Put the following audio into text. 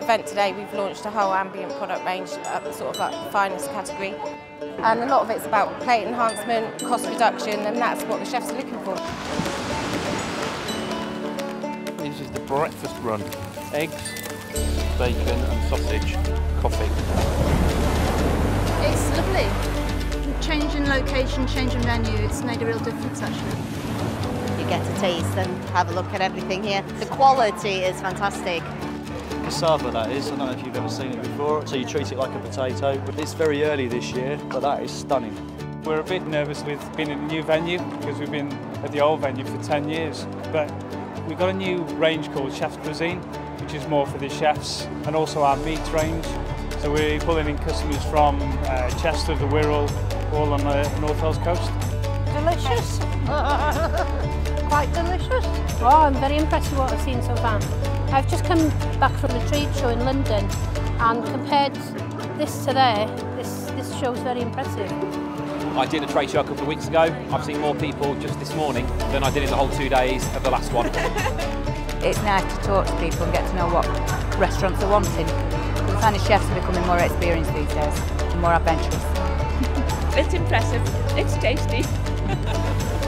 event today, we've launched a whole ambient product range at the sort of like the finest category. And a lot of it's about plate enhancement, cost reduction, and that's what the chefs are looking for. This is the breakfast run. Eggs, bacon and sausage, coffee. It's lovely. Changing location, changing venue, it's made a real difference actually. You get to taste and have a look at everything here. The quality is fantastic. Cassava that is, I don't know if you've ever seen it before, so you treat it like a potato. It's very early this year, but that is stunning. We're a bit nervous with being in a new venue because we've been at the old venue for 10 years. But we've got a new range called Chef's Cuisine, which is more for the chefs, and also our meat range. So we're pulling in customers from uh, Chester, the Wirral, all on the North Wales coast. Delicious. Quite delicious. Oh, I'm very impressed with what I've seen so far. I've just come back from the trade show in London and compared this to there, this, this show's very impressive. I did a trade show a couple of weeks ago. I've seen more people just this morning than I did in the whole two days of the last one. it's nice to talk to people and get to know what restaurants are wanting. The kind of chefs are becoming more experienced these days and more adventurous. it's impressive. It's tasty.